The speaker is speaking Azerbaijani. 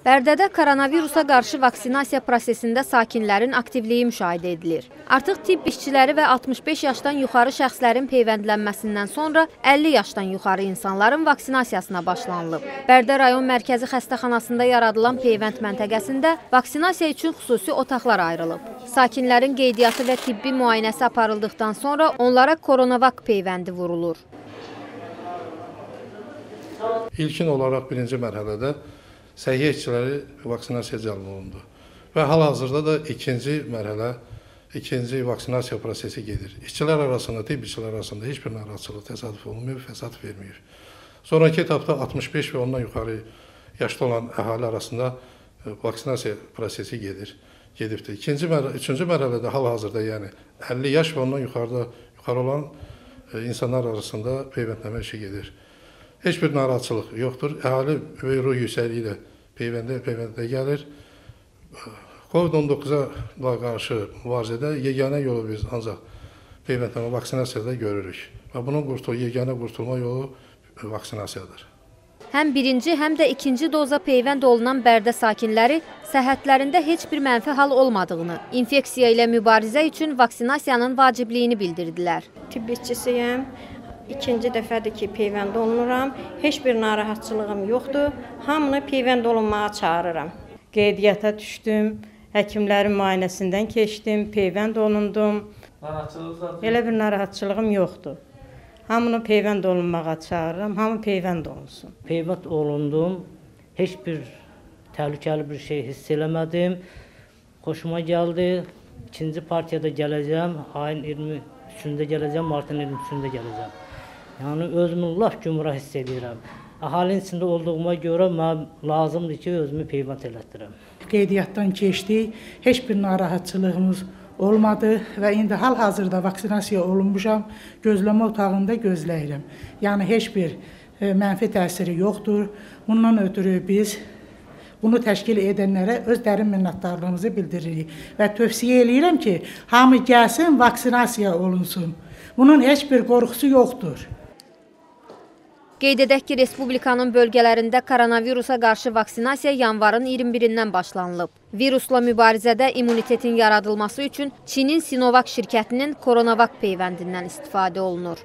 Bərdədə koronavirusa qarşı vaksinasiya prosesində sakinlərin aktivliyi müşahidə edilir. Artıq tibb işçiləri və 65 yaşdan yuxarı şəxslərin peyvəndlənməsindən sonra 50 yaşdan yuxarı insanların vaksinasiyasına başlanılıb. Bərdə rayon mərkəzi xəstəxanasında yaradılan peyvənd məntəqəsində vaksinasiya üçün xüsusi otaqlar ayrılıb. Sakinlərin qeydiyyatı və tibbi müayinəsi aparıldıqdan sonra onlara koronavak peyvəndi vurulur. İlkin olaraq birinci mərhələdə səhiyyə işçiləri vaksinasiya cəlb olundu. Və hal-hazırda da ikinci mərhələ, ikinci vaksinasiya prosesi gedir. İşçilər arasında, tibb işçilər arasında heç bir narahatçılıq təsadüf olmayıb, fəsad verməyib. Sonraki etapda 65 və ondan yuxarı yaşda olan əhali arasında e, vaksinasiya prosesi gedir, gedibdir. İkinci mərhələ, üçüncü mərhələdə hal-hazırda, yəni 50 yaş və ondan yuxarıda yuxarı olan e, insanlar arasında peyvəndləmə işi gedir. Heç bir narahatçılıq yoxdur. Əhali böyük ruh yüksəkliyi ilə peyvəndə peyvəndə gəlir. COVID-19-a qarşı mübarizədə yeganə yolu biz ancaq peyvəndləmə vaksinasiyada görürük. Və bunun qurtul yeganə qurtulma yolu vaksinasiyadır. Həm birinci, həm də ikinci doza peyvənd olunan Bərdə sakinləri səhhətlərində heç bir mənfi hal olmadığını, infeksiya ilə mübarizə üçün vaksinasiyanın vacibliyini bildirdilər. Tibb işçisiyəm. İkinci dəfədir ki, peyvənd olunuram. Heç bir narahatçılığım yoxdur. Hamını peyvənd olunmağa çağırıram. Qeydiyyata düşdüm, həkimlərin müayinəsindən keçdim, peyvənd olundum. Elə bir narahatçılığım yoxdur. Hamını peyvənd olunmağa çağırıram, hamı peyvənd olunsun. Peyvənd olundum, heç bir təhlükəli bir şey hiss eləmədim. Xoşuma gəldi. İkinci partiyada gələcəm, ayın 23-də gələcəm, martın 23-də gələcəm. Yəni özümü lap gümrah hiss edirəm. Əhalinin içində olduğuma görə mən lazımdır ki, özümü peyvənd elətdirəm. Qeydiyyatdan keçdik. Heç bir narahatçılığımız olmadı və indi hal-hazırda vaksinasiya olunmuşam. Gözləmə otağında gözləyirəm. Yəni heç bir e, mənfi təsiri yoxdur. Bundan ötürü biz bunu təşkil edənlərə öz dərin minnətdarlığımızı bildiririk və tövsiyə eləyirəm ki, hamı gəlsin, vaksinasiya olunsun. Bunun heç bir qorxusu yoxdur. Qeyd edək ki, Respublikanın bölgələrində koronavirusa qarşı vaksinasiya yanvarın 21-dən başlanılıb. Virusla mübarizədə immunitetin yaradılması üçün Çinin Sinovac şirkətinin Coronavac peyvəndindən istifadə olunur.